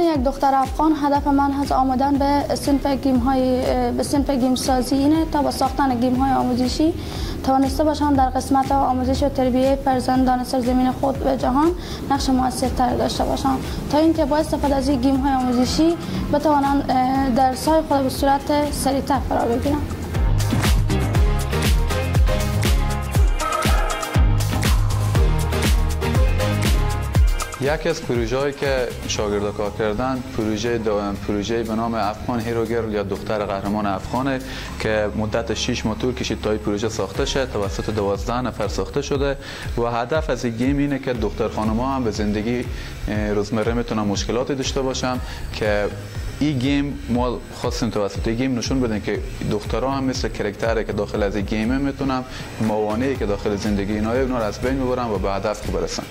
یک دختر افغان هدف من هست آمدن به صنف game های به صنف game سازی اینه تا با ساختن game های آموزشی توانسته باشم در قسمت آموزش و تربیه فرزندان سرزمین خود به جهان نقش موثرتری داشته باشم. تا اینکه با استفاده از این game های آموزشی بتوانم درس‌های خود به صورت سریعتر فرا بگیرم یکی از پروژه هایی که شاگردا کار کردن پروژه دائم پروژه به نام Afghan Hero Girl یا دختر قهرمان افغانه که مدت 6 ماه طول کشید تا این پروژه ساخته شد توسط 12 نفر ساخته شده و هدف از این game اینه که دختر خانم ها هم به زندگی روزمره می‌تونن مشکلاتی داشته باشن که این game ما خواستیم توسط این game نشون بدیم که دخترها هم مثل character ه که داخل از این game ه می‌تونن موانعی که داخل زندگی اینا رو از بین ببرن و به هدف برسن.